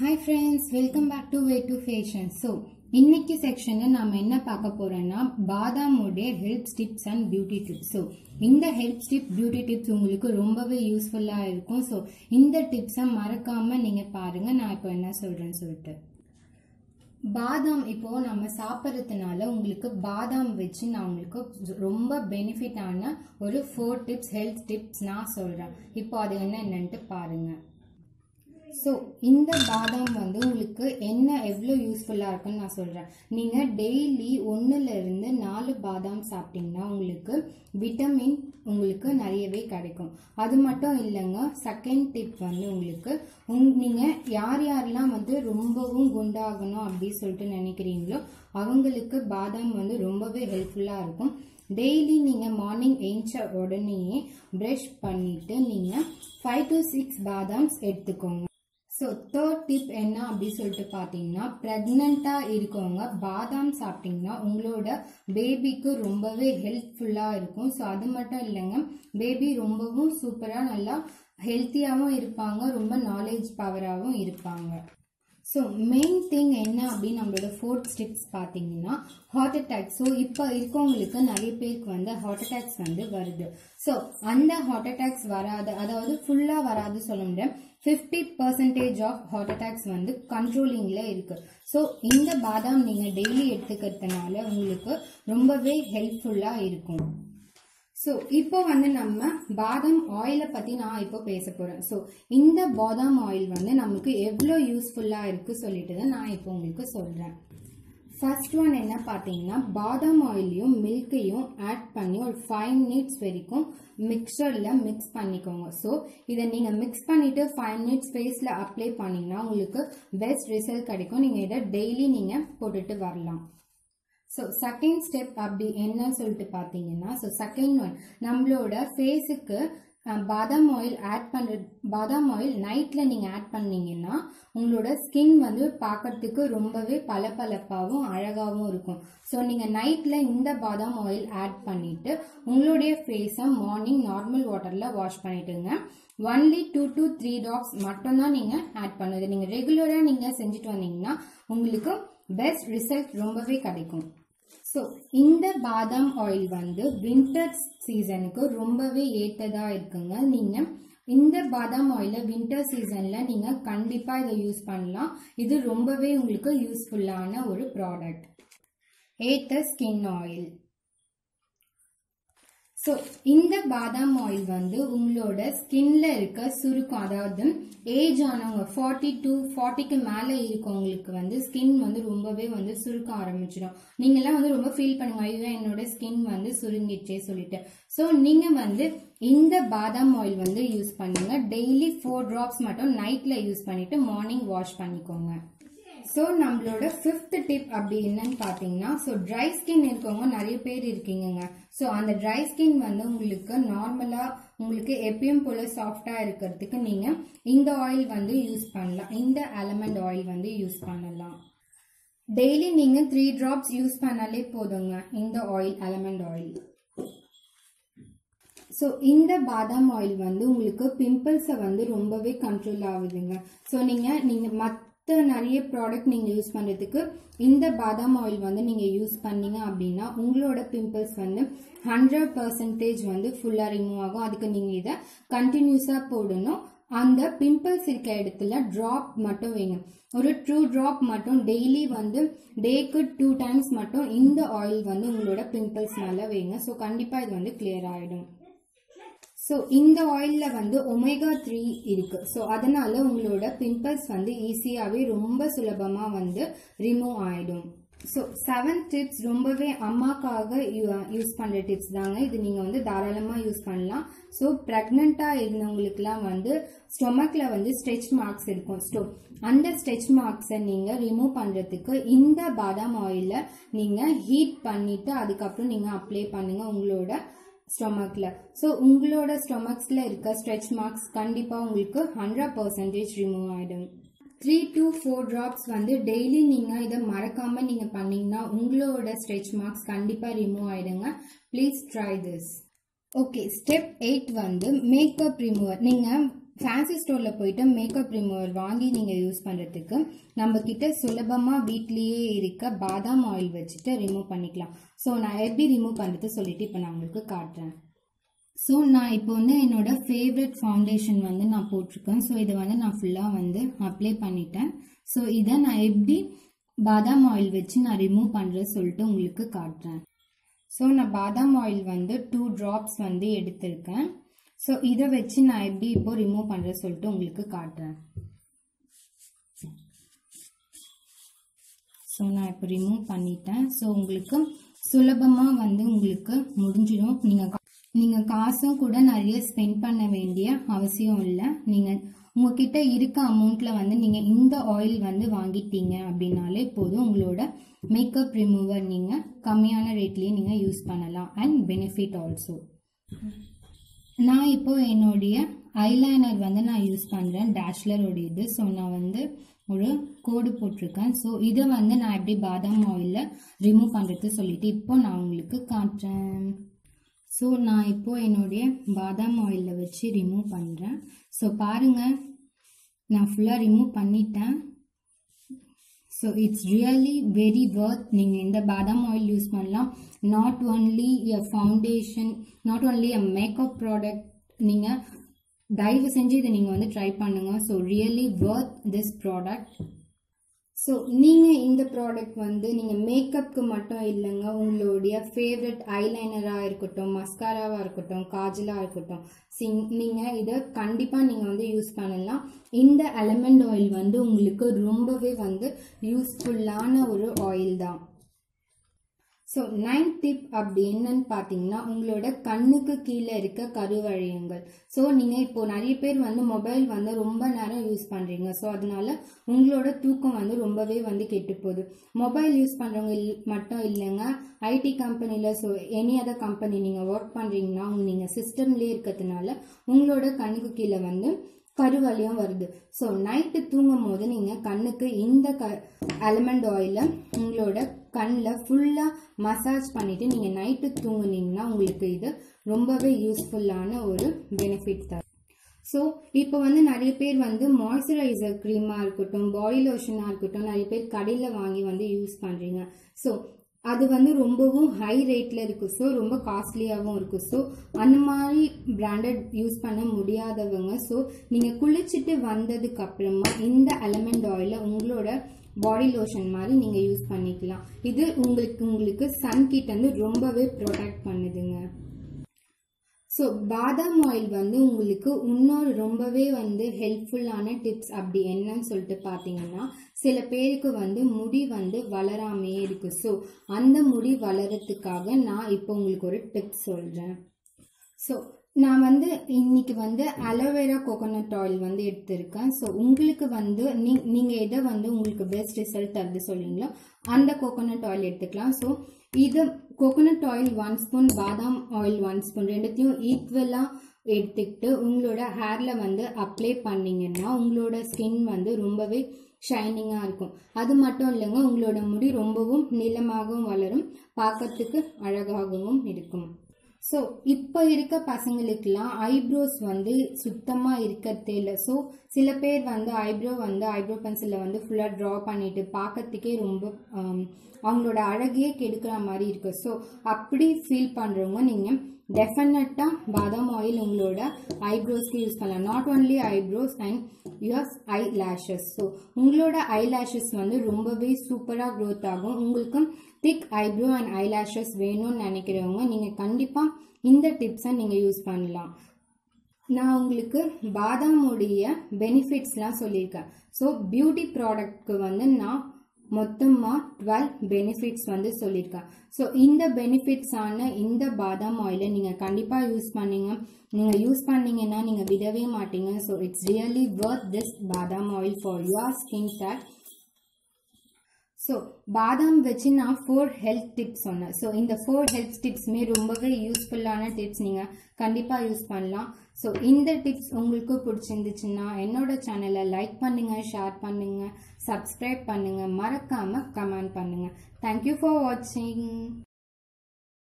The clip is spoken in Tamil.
Hi friends welcome back to way to fashion so இன்னைக்கு செக்ஷனில் நாம் என்ன பார்க்க போகிறோன்னா பாதாமுடைய help tips and beauty tips so இந்த ஹெல்ப் டிப் பியூட்டி டிப்ஸ் உங்களுக்கு ரொம்பவே யூஸ்ஃபுல்லாக இருக்கும். ஸோ இந்த டிப்ஸை மறக்காமல் நீங்கள் பாருங்கள் நான் இப்போ என்ன சொல்கிறேன்னு சொல்லிட்டு. பாதாம் இப்போ நம்ம சாப்பிட்றதுனால உங்களுக்கு பாதாம் வச்சு நான் உங்களுக்கு ரொம்ப பெனிஃபிட்டான ஒரு ஃபோர் டிப்ஸ் ஹெல்த் டிப்ஸ் நான் சொல்கிறேன் இப்போ அது என்ன என்னன்ட்டு ஸோ இந்த பாதாம் வந்து உங்களுக்கு என்ன எவ்வளோ யூஸ்ஃபுல்லாக இருக்குன்னு நான் சொல்கிறேன் நீங்கள் டெய்லி ஒன்றுலேருந்து நாலு பாதாம் சாப்பிட்டீங்கன்னா உங்களுக்கு விட்டமின் உங்களுக்கு நிறையவே கிடைக்கும். அது மட்டும் இல்லைங்க செகண்ட் டிப் வந்து உங்களுக்கு உங் நீங்கள் யார் யாரெல்லாம் வந்து ரொம்பவும் குண்டாகணும் அப்படின்னு சொல்லிட்டு நினைக்கிறீங்களோ அவங்களுக்கு பாதாம் வந்து ரொம்பவே ஹெல்ப்ஃபுல்லாக இருக்கும். டெய்லி நீங்கள் மார்னிங் எழுந்த உடனேயே ப்ரஷ் பண்ணிவிட்டு நீங்கள் ஃபைவ் டு சிக்ஸ் பாதாம்ஸ் எடுத்துக்கோங்க. ஸோ தேர்ட் டிப் என்ன அப்படின்னு சொல்லிட்டு பார்த்தீங்கன்னா ப்ரெக்னெண்ட்டாக இருக்கவங்க பாதாம் சாப்பிட்டிங்கன்னா உங்களோட பேபிக்கு ரொம்பவே ஹெல்ப்ஃபுல்லாக இருக்கும். ஸோ அது மட்டும் இல்லைங்க பேபி ரொம்பவும் சூப்பராக நல்லா ஹெல்த்தியாகவும் இருப்பாங்க ரொம்ப நாலேஜ் பவராகவும் இருப்பாங்க. ஸோ மெயின் திங் என்ன அப்படின்னு நம்மளோட ஃபோர்த் ஸ்டெப்ஸ் பார்த்தீங்கன்னா ஹார்ட் அட்டாக் ஸோ இப்போ இருக்கவங்களுக்கு நிறைய பேருக்கு வந்து ஹார்ட் அட்டாக்ஸ் வந்து வருது. ஸோ அந்த ஹார்ட் அட்டாக்ஸ் வராது அதாவது ஃபுல்லாக வராது சொல்ல முடியாது fifty percentage of heart attacks வந்து கண்ட்ரோலிங்கில் இருக்கு. ஸோ இந்த பாதாம் நீங்கள் டெய்லி எடுத்துக்கிறதுனால உங்களுக்கு ரொம்பவே ஹெல்ப்ஃபுல்லாக இருக்கும். ஸோ இப்போ வந்து நம்ம பாதாம் ஆயிலை பற்றி நான் இப்போ பேச போகிறேன் ஸோ இந்த பாதாம் ஆயில் வந்து நமக்கு எவ்வளோ யூஸ்ஃபுல்லாக இருக்குது சொல்லிட்டு தான் நான் இப்போ உங்களுக்கு சொல்கிறேன் ஃபர்ஸ்ட் ஒன் என்ன பார்த்தீங்கன்னா பாதாம் ஆயிலையும் மில்க்கையும் ஆட் பண்ணி ஒரு ஃபைவ் மினிட்ஸ் வரைக்கும் மிக்சரில் மிக்ஸ் பண்ணிக்கோங்க. ஸோ இதை நீங்கள் மிக்ஸ் பண்ணிவிட்டு ஃபைவ் மினிட்ஸ் ஃபேஸில் அப்ளை பண்ணிங்கன்னா உங்களுக்கு பெஸ்ட் ரிசல்ட் கிடைக்கும். நீங்கள் இதை டெய்லி நீங்கள் போட்டுட்டு வரலாம். ஸோ செகண்ட் ஸ்டெப் அப்படி என்னன்னு சொல்லிட்டு பார்த்தீங்கன்னா ஸோ செகண்ட் ஒன் நம்மளோட ஃபேஸுக்கு பாதாம் ஆயில் ஆட் பண்ணுற பாதாம் ஆயில் நைட்டில் நீங்கள் ஆட் பண்ணீங்கன்னா உங்களோட ஸ்கின் வந்து பார்க்கறதுக்கு ரொம்பவே பளபளப்பாகவும் அழகாகவும் இருக்கும். ஸோ நீங்கள் நைட்டில் இந்த பாதாம் ஆயில் ஆட் பண்ணிவிட்டு உங்களுடைய ஃபேஸை மார்னிங் நார்மல் வாட்டரில் wash பண்ணிவிட்டுங்க only two to three drops மட்டும்தான் நீங்கள் ஆட் பண்ணுது நீங்கள் ரெகுலராக நீங்கள் செஞ்சுட்டு வந்தீங்கன்னா உங்களுக்கு பெஸ்ட் ரிசல்ட் ரொம்பவே கிடைக்கும். ஸோ இந்த பாதாம் ஆயில் வந்து வின்டர் சீசனுக்கு ரொம்பவே ஏற்றதாக இருக்குங்க. நீங்கள் இந்த பாதாம் ஆயிலை வின்டர் சீசனில் நீங்கள் கண்டிப்பாக இதை யூஸ் பண்ணலாம். இது ரொம்பவே உங்களுக்கு யூஸ்ஃபுல்லான ஒரு ப்ராடக்ட் ஏத்த ஸ்கின் ஆயில் ஸோ இந்த பாதாம் ஆயில் வந்து உங்களோட ஸ்கின்ல இருக்க சுருக்கம் அதாவது ஏஜ் ஆனவங்க ஃபார்ட்டி டூ ஃபார்ட்டிக்கு மேலே இருக்கவங்களுக்கு வந்து ஸ்கின் வந்து ரொம்பவே வந்து சுருக்க ஆரம்பிச்சிடும். நீங்களாம் வந்து ரொம்ப ஃபீல் பண்ணுங்க ஐயோ என்னோட ஸ்கின் வந்து சுருங்கிடுச்சே சொல்லிட்டு. ஸோ நீங்கள் வந்து இந்த பாதாம் ஆயில் வந்து யூஸ் பண்ணுங்க. டெய்லி ஃபோர் ட்ராப்ஸ் மட்டும் நைட்டில் யூஸ் பண்ணிட்டு மார்னிங் வாஷ் பண்ணிக்கோங்க. ஸோ நம்மளோட ஃபிஃப்த் டிப் அப்படி என்னன்னு பார்த்தீங்கன்னா ஸோ ட்ரை ஸ்கின் இருக்கவங்க நிறைய பேர் இருக்கீங்கங்க. ஸோ அந்த ட்ரை ஸ்கின் வந்து உங்களுக்கு நார்மலாக உங்களுக்கு எப்பயும் போல சாஃப்டாக இருக்கிறதுக்கு நீங்கள் இந்த ஆயில் வந்து யூஸ் பண்ணலாம். இந்த அலமண்ட் ஆயில் வந்து யூஸ் பண்ணலாம். டெய்லி நீங்கள் த்ரீ ட்ராப்ஸ் யூஸ் பண்ணாலே போதுங்க இந்த ஆயில் அலமண்ட் ஆயில் ஸோ இந்த பாதாம் ஆயில் வந்து உங்களுக்கு பிம்பிள்ஸை வந்து ரொம்பவே கண்ட்ரோல் ஆகுதுங்க. ஸோ நீங்கள் நீங்கள் மற்ற நிறைய ப்ராடக்ட் நீங்கள் யூஸ் பண்ணுறதுக்கு இந்த பாதாம் ஆயில் வந்து நீங்கள் யூஸ் பண்ணீங்க அப்படின்னா உங்களோட பிம்பிள்ஸ் வந்து ஹண்ட்ரட் பர்சன்டேஜ் வந்து ஃபுல்லாக ரிமூவ் ஆகும். அதுக்கு நீங்கள் இதை கண்டினியூஸாக போடணும். அந்த பிம்பிள்ஸ் இருக்க இடத்துல ட்ராப் மட்டும் வைங்க. ஒரு டூ ட்ராப் மட்டும் டெய்லி வந்து டேக்கு டூ டைம்ஸ் மட்டும் இந்த ஆயில் வந்து உங்களோட பிம்பிள்ஸ் மேலே வைங்க. ஸோ கண்டிப்பாக இது வந்து கிளியர் ஆகிடும் ஸோ இந்த ஆயிலில் வந்து ஒமேகா த்ரீ இருக்கு. ஸோ அதனால உங்களோட பிம்பிள்ஸ் வந்து ஈஸியாகவே ரொம்ப சுலபமாக வந்து ரிமூவ் ஆகிடும் ஸோ செவன் டிப்ஸ் ரொம்பவே அம்மாக்காக யூஸ் பண்ணுற டிப்ஸ் தாங்க. இது நீங்கள் வந்து தாராளமாக யூஸ் பண்ணலாம். ஸோ ப்ரெக்னெண்ட்டாக இருந்தவங்களுக்குலாம் வந்து ஸ்டொமக்கில் வந்து ஸ்ட்ரெச் மார்க்ஸ் இருக்கும். ஸ்டோ அந்த ஸ்ட்ரெச் மார்க்ஸை நீங்கள் ரிமூவ் பண்ணுறதுக்கு இந்த பாதாம் ஆயிலை நீங்கள் ஹீட் பண்ணிவிட்டு அதுக்கப்புறம் நீங்கள் அப்ளை பண்ணுங்கள் உங்களோட ஸ்டொமக்கில் ஸோ உங்களோட ஸ்டொமக்ஸில் இருக்க ஸ்ட்ரெச் மார்க்ஸ் கண்டிப்பாக உங்களுக்கு ஹண்ட்ரட் பர்சன்டேஜ் ரிமூவ் ஆகிடும் த்ரீ டு ஃபோர் ட்ராப்ஸ் வந்து டெய்லி நீங்கள் இதை மறக்காமல் நீங்கள் பண்ணிங்கன்னா உங்களோட ஸ்ட்ரெச் மார்க்ஸ் கண்டிப்பாக ரிமூவ் ஆகிடுங்க please try this okay step eight வந்து மேக்கப் ரிமூவர் நீங்கள் ஃபேன்சி ஸ்டோரில் போயிட்டு மேக்கப் ரிமூவர் வாங்கி நீங்கள் யூஸ் பண்ணுறதுக்கு நம்ம கிட்ட சுலபமாக வீட்லேயே இருக்க பாதாம் ஆயில் வச்சுட்டு ரிமூவ் பண்ணிக்கலாம். ஸோ நான் எப்படி ரிமூவ் பண்ணுறது சொல்லிட்டு இப்போ நான் உங்களுக்கு காட்டுறேன். ஸோ நான் இப்போ வந்து என்னோட ஃபேவரட் ஃபவுண்டேஷன் வந்து நான் போட்டிருக்கேன். ஸோ இதை வந்து நான் ஃபுல்லாக வந்து அப்ளை பண்ணிட்டேன். ஸோ இதை நான் எப்படி பாதாம் ஆயில் வச்சு நான் ரிமூவ் பண்ணுறது சொல்லிட்டு உங்களுக்கு காட்டுறேன். ஸோ நான் பாதாம் ஆயில் வந்து டூ ட்ராப்ஸ் வந்து எடுத்திருக்கேன். ஸோ இதை வச்சு நான் எப்படி இப்போ ரிமூவ் பண்ணுறது சொல்லிட்டு உங்களுக்கு காட்டுறேன். ஸோ நான் இப்போ ரிமூவ் பண்ணிட்டேன். ஸோ உங்களுக்கு சுலபமாக வந்து உங்களுக்கு முடிஞ்சிடும். நீங்கள் நீங்கள் காசும் கூட நிறைய ஸ்பெண்ட் பண்ண வேண்டிய அவசியம் இல்லை. நீங்கள் உங்ககிட்ட இருக்க அமௌண்ட்டில் வந்து நீங்கள் இந்த ஆயில் வந்து வாங்கிட்டீங்க அப்படின்னாலே போதும். உங்களோட மேக்கப் ரிமூவர் நீங்கள் கம்மியான ரேட்லேயே நீங்கள் யூஸ் பண்ணலாம். அண்ட் பெனிஃபிட் ஆல்சோ நான் இப்போ என்னுடைய ஐலைனர் வந்து நான் யூஸ் பண்ணுறேன் டேஷ்லரோடைய இது ஸோ நான் வந்து ஒரு கோடு போட்டிருக்கேன். ஸோ இதை வந்து நான் எப்படி பாதாம் ஆயிலில் ரிமூவ் பண்ணுறது சொல்லிவிட்டு இப்போ நான் உங்களுக்கு காட்டுறேன். ஸோ நான் இப்போ என்னுடைய பாதாம் ஆயிலில் வச்சு ரிமூவ் பண்ணுறேன் ஸோ பாருங்கள் நான் ஃபுல்லாக ரிமூவ் பண்ணிட்டேன். So it's really very worth நீங்கள் இந்த பாதாம் ஆயில் யூஸ் பண்ணலாம். Not only a foundation not only a makeup product நீங்கள் தயவு செஞ்சு இதை நீங்கள் வந்து ட்ரை பண்ணுங்கள் so really worth this product so நீங்கள் இந்த ப்ராடக்ட் வந்து நீங்கள் மேக்கப்புக்கு மட்டும் இல்லைங்க. உங்களுடைய ஃபேவரட் ஐலைனராக இருக்கட்டும் மஸ்காராவாக இருக்கட்டும் காஜலாக இருக்கட்டும் சிங் நீங்கள் இதை கண்டிப்பாக நீங்கள் வந்து யூஸ் பண்ணலாம். இந்த அலமண்ட் ஆயில் வந்து உங்களுக்கு ரொம்பவே வந்து யூஸ்ஃபுல்லான ஒரு ஆயில் தான். ஸோ நைன் டிப் அப்படி என்னன்னு பார்த்தீங்கன்னா உங்களோட கண்ணுக்கு கீழே இருக்க கருவழியங்கள். ஸோ நீங்கள் இப்போ நிறைய பேர் வந்து மொபைல் வந்து ரொம்ப நேரம் யூஸ் பண்ணுறீங்க ஸோ அதனால உங்களோட தூக்கம் வந்து ரொம்பவே வந்து கெட்டு போகுது மொபைல் யூஸ் பண்ணுறவங்க மட்டும் இல்லைங்க. ஐடி கம்பெனியில் ஸோ எனி அதர் கம்பெனி நீங்கள் ஒர்க் பண்ணுறீங்கன்னா நீங்கள் சிஸ்டம்லேயே இருக்கிறதுனால உங்களோட கண்ணுக்கு கீழே வந்து கருவலியம் வருது. ஸோ நைட்டு தூங்கும் போது நீங்கள் கண்ணுக்கு இந்த க அலமண்ட் ஆயிலை உங்களோட கண்ணில் ஃபுல்லாக மசாஜ் பண்ணிவிட்டு நீங்கள் நைட்டு தூங்குனீங்கன்னா உங்களுக்கு இது ரொம்பவே யூஸ்ஃபுல்லான ஒரு பெனிஃபிட் தரும். ஸோ இப்போ வந்து நிறைய பேர் வந்து மாய்ஸ்சரைசர் க்ரீமாக இருக்கட்டும் பாடி லோஷனாக இருக்கட்டும் நிறைய பேர் கடையில் வாங்கி வந்து யூஸ் பண்ணுறீங்க ஸோ அது வந்து ரொம்பவும் ஹை ரேட்டில் இருக்குது ஸோ ரொம்ப காஸ்ட்லியாகவும் இருக்குது ஸோ அந்த மாதிரி பிராண்டட் யூஸ் பண்ண முடியாதவங்க ஸோ நீங்கள் குளிச்சுட்டு வந்ததுக்கப்புறமா இந்த எலமெண்ட் ஆயிலை உங்களோட பாடி லோஷன் மாதிரி நீங்கள் யூஸ் பண்ணிக்கலாம். இது உங்களுக்கு உங்களுக்கு சன் வந்து ரொம்பவே ப்ரொடெக்ட் பண்ணுதுங்க. ஸோ பாதாம் ஆயில் வந்து உங்களுக்கு இன்னொரு ரொம்பவே வந்து ஹெல்ப்ஃபுல்லான டிப்ஸ் அப்படி என்னன்னு சொல்லிட்டு பார்த்தீங்கன்னா சில பேருக்கு வந்து முடி வந்து வளராமையே இருக்குது ஸோ அந்த முடி வளரத்துக்காக நான் இப்போ உங்களுக்கு ஒரு டிப்ஸ் சொல்கிறேன் ஸோ நான் வந்து இன்னைக்கு வந்து அலோவேரா கோகோனட் ஆயில் வந்து எடுத்திருக்கேன். ஸோ உங்களுக்கு வந்து நீ நீங்கள் எதை வந்து உங்களுக்கு பெஸ்ட் ரிசல்ட் தருது சொல்றீங்களோ அந்த கோகோனட் ஆயில் எடுத்துக்கலாம். ஸோ இது கோகோனட் ஆயில் ஒன் ஸ்பூன் பாதாம் ஆயில் ஒன் ஸ்பூன் ரெண்டுத்தையும் ஈக்குவலாக எடுத்துக்கிட்டு உங்களோட ஹேரில் வந்து அப்ளை பண்ணிங்கன்னா உங்களோட ஸ்கின் வந்து ரொம்பவே ஷைனிங்காக இருக்கும். அது மட்டும் இல்லைங்க உங்களோட முடி ரொம்பவும் நீளமாகவும் வளரும் பார்க்கறதுக்கு அழகாகவும் இருக்கும். ஸோ இப்போ இருக்க பசங்களுக்கெல்லாம் ஐப்ரோஸ் வந்து சுத்தமாக இருக்கிறதே இல்லை. ஸோ சில பேர் வந்து ஐப்ரோ வந்து ஐப்ரோ பென்சிலில் வந்து ஃபுல்லாக ட்ரா பண்ணிட்டு பார்க்கறதுக்கே ரொம்ப அவங்களோட அழகையே கெடுக்கிற மாதிரி இருக்கு. ஸோ அப்படி ஃபீல் பண்ணுறவங்க நீங்கள் டெஃபினட்டாக பாதாம் ஆயில் உங்களோட ஐப்ரோஸ்க்கு யூஸ் பண்ணலாம். Not only eyebrows and yours eyelashes so உங்களோட ஐ லேஷஸ் வந்து ரொம்பவே சூப்பராக க்ரோத் ஆகும். உங்களுக்கு thick eyebrow and I lashes வேணும்னு நினைக்கிறவங்க நீங்கள் கண்டிப்பாக இந்த டிப்ஸை நீங்கள் யூஸ் பண்ணலாம். நான் உங்களுக்கு பாதாமுடைய பெனிஃபிட்ஸ்லாம் சொல்லியிருக்கேன். ஸோ பியூட்டி ப்ராடக்ட்க்கு வந்து நான் மொத்தமாக டுவெல் பெனிஃபிட்ஸ் வந்து சொல்லியிருக்கேன் ஸோ இந்த பெனிஃபிட்ஸான இந்த பாதாம் ஆயிலை நீங்கள் கண்டிப்பாக யூஸ் பண்ணீங்க. நீங்கள் யூஸ் பண்ணீங்கன்னா நீங்கள் விடவே மாட்டீங்க. So it's really worth this பாதாம் oil for your skin care so பாதாம் வச்சு நான் ஃபோர் ஹெல்த் டிப்ஸ் சொன்னேன். ஸோ இந்த ஃபோர் ஹெல்த் டிப்ஸுமே ரொம்பவே யூஸ்ஃபுல்லான டிப்ஸ் நீங்கள் கண்டிப்பாக யூஸ் பண்ணலாம். ஸோ இந்த டிப்ஸ் உங்களுக்கு பிடிச்சிருந்துச்சுன்னா என்னோட சேனலை லைக் பண்ணுங்கள் ஷேர் பண்ணுங்கள் சப்ஸ்கிரைப் பண்ணுங்கள் மறக்காமல் கமெண்ட் பண்ணுங்கள் தேங்க்யூ ஃபார் வாட்சிங்